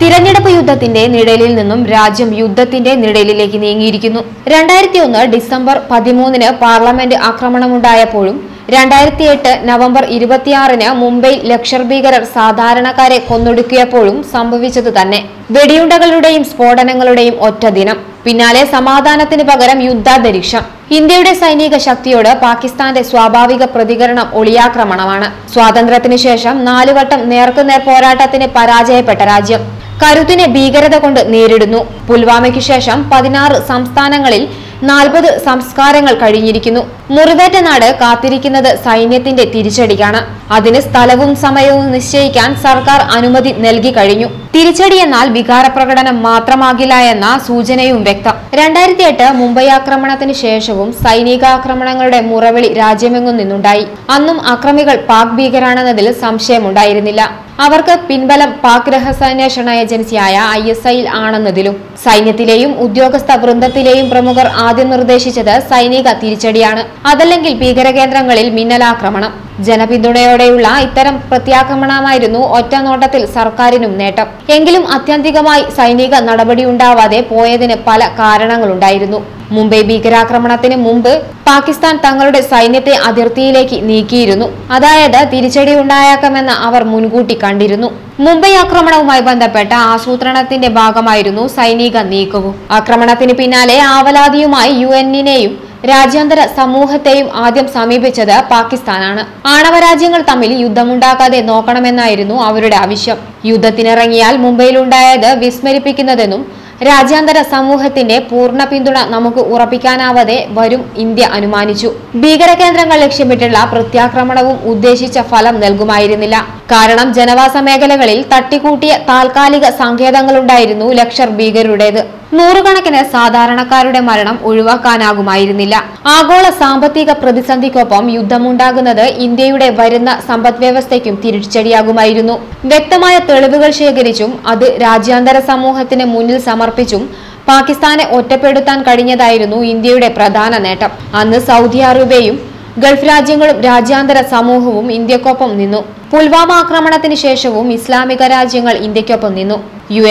തിരഞ്ഞെടുപ്പ് യുദ്ധത്തിന്റെ നിഴലിൽ നിന്നും രാജ്യം യുദ്ധത്തിന്റെ നിഴലിലേക്ക് നീങ്ങിയിരിക്കുന്നു. രണ്ടായിരത്തി ഒന്ന് ഡിസംബർ പതിമൂന്നിന് പാർലമെന്റ് ആക്രമണമുണ്ടായപ്പോഴും രണ്ടായിരത്തി എട്ട് നവംബർ ഇരുപത്തിയാറിന് മുംബൈ ലക്ഷർ ഭീകരർ സാധാരണക്കാരെ കൊന്നൊടുക്കിയപ്പോഴും സംഭവിച്ചത് തന്നെ. വെടിയുണ്ടകളുടെയും സ്ഫോടനങ്ങളുടെയും ഒറ്റ ദിനം. പിന്നാലെ സമാധാനത്തിന് പകരം യുദ്ധാന്തരീക്ഷം. ഇന്ത്യയുടെ സൈനിക ശക്തിയോട് പാകിസ്ഥാന്റെ സ്വാഭാവിക പ്രതികരണം ഒളിയാക്രമണമാണ്. സ്വാതന്ത്ര്യത്തിനു ശേഷം നാലുവട്ടം നേർക്കുനേർ പോരാട്ടത്തിന് പരാജയപ്പെട്ട രാജ്യം. കരുത്തിനെ ഭീകരത കൊണ്ട് നേരിടുന്നു. പുൽവാമയ്ക്ക് ശേഷം പതിനാറ് സംസ്ഥാനങ്ങളിൽ നാൽപ്പത് സംസ്കാരങ്ങൾ കഴിഞ്ഞിരിക്കുന്നു. മുറിവേറ്റ നാട് കാത്തിരിക്കുന്നത് സൈന്യത്തിന്റെ തിരിച്ചടിയാണ്. അതിന് സ്ഥലവും സമയവും നിശ്ചയിക്കാൻ സർക്കാർ അനുമതി നൽകി കഴിഞ്ഞു. തിരിച്ചടി എന്നാൽ വികാരപ്രകടനം മാത്രമാകില്ല എന്ന സൂചനയും വ്യക്തം. രണ്ടായിരത്തി എട്ട് മുംബൈ ആക്രമണത്തിന് ശേഷവും സൈനികാക്രമണങ്ങളുടെ മുറവിളി രാജ്യമെങ്ങും നിന്നുണ്ടായി. അന്നും അക്രമികൾ പാക് ഭീകരാണെന്നതിൽ സംശയമുണ്ടായിരുന്നില്ല. അവർക്ക് പിൻബലം പാക് രഹസ്യാന്വേഷണ ഏജൻസിയായ ഐ എസ് ഐയിൽ ആണെന്നതിലും സൈന്യത്തിലെയും ഉദ്യോഗസ്ഥ വൃന്ദത്തിലെയും പ്രമുഖർ ആദ്യം നിർദ്ദേശിച്ചത് സൈനിക തിരിച്ചടിയാണ്. അതല്ലെങ്കിൽ ഭീകരകേന്ദ്രങ്ങളിൽ മിന്നലാക്രമണം. ജനപിന്തുണയോടെയുള്ള ഇത്തരം പ്രത്യാക്രമണമായിരുന്നു ഒറ്റനോട്ടത്തിൽ സർക്കാരിനും നേട്ടം. എങ്കിലും അത്യന്തികമായി സൈനിക നടപടിയുണ്ടാവാതെ പോയതിന് പല കാരണങ്ങളുണ്ടായിരുന്നു. മുംബൈ ഭീകരാക്രമണത്തിന് മുമ്പ് പാകിസ്ഥാൻ തങ്ങളുടെ സൈന്യത്തെ അതിർത്തിയിലേക്ക് നീക്കിയിരുന്നു. അതായത് തിരിച്ചടി ഉണ്ടായേക്കാമെന്ന് അവർ മുൻകൂട്ടി കണ്ടിരുന്നു. മുംബൈ ആക്രമണവുമായി ബന്ധപ്പെട്ട ആസൂത്രണത്തിന്റെ ഭാഗമായിരുന്നു സൈനിക നീക്കവും. ആക്രമണത്തിന് പിന്നാലെ ആവലാതിയുമായി യു എന്നിനെയും രാജ്യാന്തര സമൂഹത്തെയും ആദ്യം സമീപിച്ചത് പാകിസ്ഥാനാണ്. ആണവ രാജ്യങ്ങൾ തമ്മിൽ യുദ്ധമുണ്ടാക്കാതെ നോക്കണമെന്നായിരുന്നു അവരുടെ ആവശ്യം. യുദ്ധത്തിനിറങ്ങിയാൽ മുംബൈയിലുണ്ടായത് വിസ്മരിപ്പിക്കുന്നതെന്നും രാജ്യാന്തര സമൂഹത്തിന്റെ പൂർണ പിന്തുണ നമുക്ക് ഉറപ്പിക്കാനാവാതെ വരും ഇന്ത്യ അനുമാനിച്ചു. ഭീകരകേന്ദ്രങ്ങൾ ലക്ഷ്യമിട്ടുള്ള പ്രത്യാക്രമണവും ഉദ്ദേശിച്ച ഫലം നൽകുമായിരുന്നില്ല. കാരണം ജനവാസ മേഖലകളിൽ തട്ടിക്കൂട്ടിയ താൽക്കാലിക സങ്കേതങ്ങളുണ്ടായിരുന്നു ലക്ഷർ ഭീകരരുടേത്. നൂറുകണക്കിന് സാധാരണക്കാരുടെ മരണം ഒഴിവാക്കാനാകുമായിരുന്നില്ല. ആഗോള സാമ്പത്തിക പ്രതിസന്ധിക്കൊപ്പം യുദ്ധമുണ്ടാകുന്നത് ഇന്ത്യയുടെ വരുന്ന സമ്പദ്വ്യവസ്ഥയ്ക്കും തിരിച്ചടിയാകുമായിരുന്നു. വ്യക്തമായ തെളിവുകൾ ശേഖരിച്ചും അത് രാജ്യാന്തര സമൂഹത്തിന് മുന്നിൽ സമർപ്പിച്ചും പാകിസ്ഥാനെ ഒറ്റപ്പെടുത്താൻ കഴിഞ്ഞതായിരുന്നു ഇന്ത്യയുടെ പ്രധാന നേട്ടം. അന്ന് സൗദി അറേബ്യയും ഗൾഫ് രാജ്യങ്ങളും രാജ്യാന്തര സമൂഹവും ഇന്ത്യക്കൊപ്പം നിന്നു. പുൽവാമ ആക്രമണത്തിന് ശേഷവും ഇസ്ലാമിക രാജ്യങ്ങൾ ഇന്ത്യക്കൊപ്പം നിന്നു. U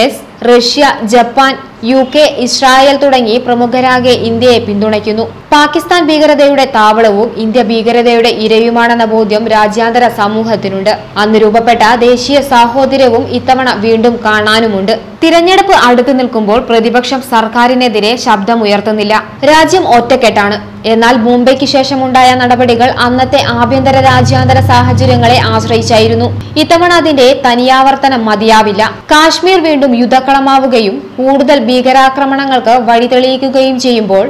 Russia Japan U K Israel തുടങ്ങി പ്രമുഖരാകെ ഇന്ത്യയെ പിന്തുണയ്ക്കുന്നു. പാകിസ്ഥാൻ ഭീകരതയുടെ താവളവും ഇന്ത്യ ഭീകരതയുടെ ഇരയുമാണെന്ന ബോധ്യം രാജ്യാന്തര സമൂഹത്തിനുണ്ട്. അന്ന് രൂപപ്പെട്ട ദേശീയ സാഹോദര്യവും ഇത്തവണ വീണ്ടും കാണാനുമുണ്ട്. തിരഞ്ഞെടുപ്പ് അടുത്തു നിൽക്കുമ്പോൾ പ്രതിപക്ഷം സർക്കാരിനെതിരെ ശബ്ദമുയർത്തുന്നില്ല. രാജ്യം ഒറ്റക്കെട്ടാണ്. എന്നാൽ മുംബൈക്ക് ശേഷമുണ്ടായ നടപടികൾ അന്നത്തെ ആഭ്യന്തര രാജ്യാന്തര സാഹചര്യങ്ങളെ ആശ്രയിച്ചായിരുന്നു. ഇത്തവണ അതിന്റെ തനിയാവർത്തനം മതിയാവില്ല. കാശ്മീർ വീണ്ടും യുദ്ധക്കളമാവുകയും കൂടുതൽ ഭീകരാക്രമണങ്ങൾക്ക് വഴിതെളിയിക്കുകയും ചെയ്യുമ്പോൾ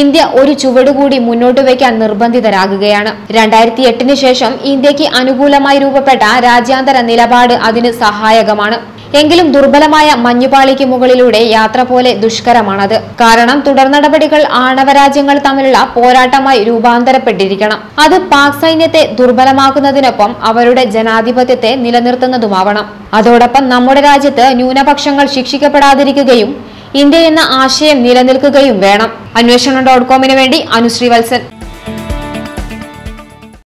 ഇന്ത്യ ഒരു ചുവടുകൂടി മുന്നോട്ട് വയ്ക്കാൻ നിർബന്ധിതരാകുകയാണ്. രണ്ടായിരത്തി എട്ടിന് ശേഷം ഇന്ത്യയ്ക്ക് അനുകൂലമായി രൂപപ്പെട്ട രാജ്യാന്തര നിലപാട് അതിന് സഹായകമാണ്. എങ്കിലും ദുർബലമായ മഞ്ഞുപാളിക്ക് മുകളിലൂടെ യാത്ര പോലെ ദുഷ്കരമാണത്. കാരണം തുടർ നടപടികൾ ആണവരാജ്യങ്ങൾ തമ്മിലുള്ള പോരാട്ടമായി രൂപാന്തരപ്പെട്ടിരിക്കണം. അത് പാക് സൈന്യത്തെ ദുർബലമാക്കുന്നതിനൊപ്പം അവരുടെ ജനാധിപത്യത്തെ നിലനിർത്തുന്നതുമാവണം. അതോടൊപ്പം നമ്മുടെ രാജ്യത്ത് ന്യൂനപക്ഷങ്ങൾ ശിക്ഷിക്കപ്പെടാതിരിക്കുകയും ഇന്ത്യ എന്ന ആശയം നിലനിൽക്കുകയും വേണം. അന്വേഷണം ഡോട്ട് കോമിന് വേണ്ടി അനുശ്രീ വത്സൻ.